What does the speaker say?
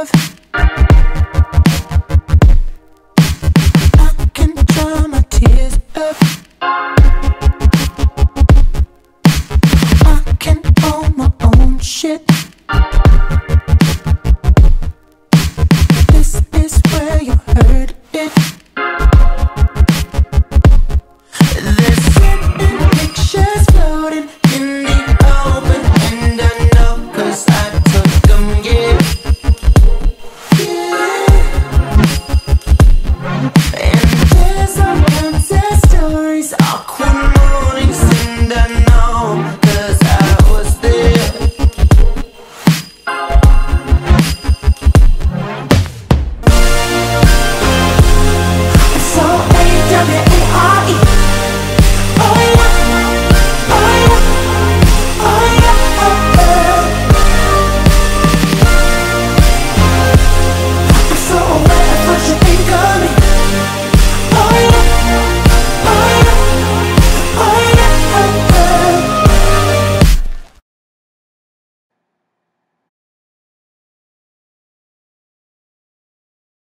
love